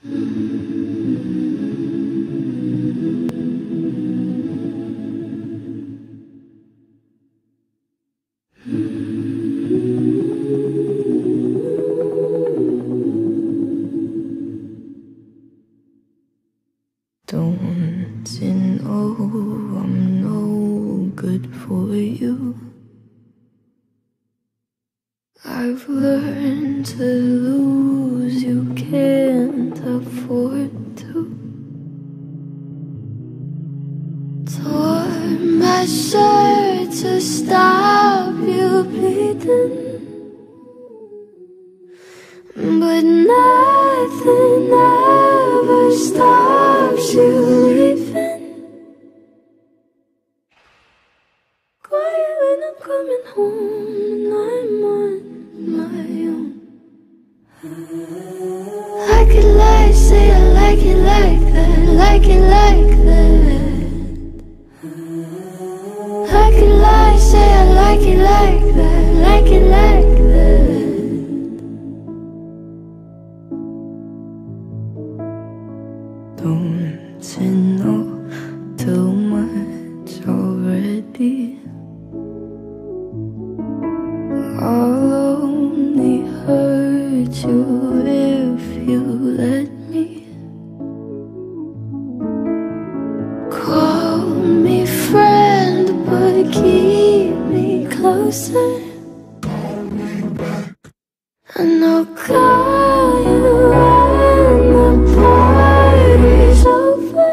Don't you oh, know I'm no good for you? I've learned to lose, Shirt to stop you bleeding. But nothing ever stops you leaving. Quiet when I'm coming home and I'm on my own. I could lie, say I like it like that, like it like that. Like it like that, like it like that. Don't you know too much already? I'll only hurt you me closer. And I'll call you when the party's over.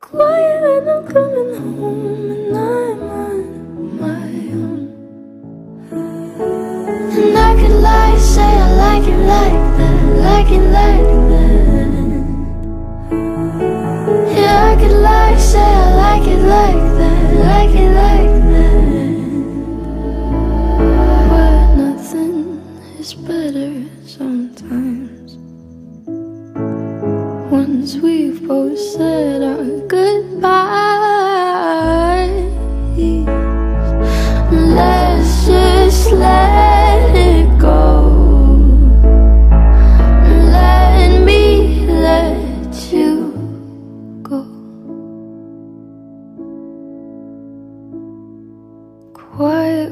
Quiet when I'm coming home like it like that, like it like that. But nothing is better sometimes. Once we've both said our goodbyes,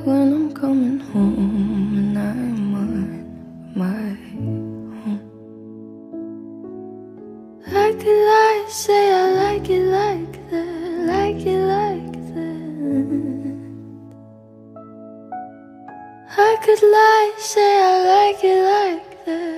When I'm coming home and I'm on my own. I could lie, say I like it like that, like it like that. I could lie, say I like it like like it like that.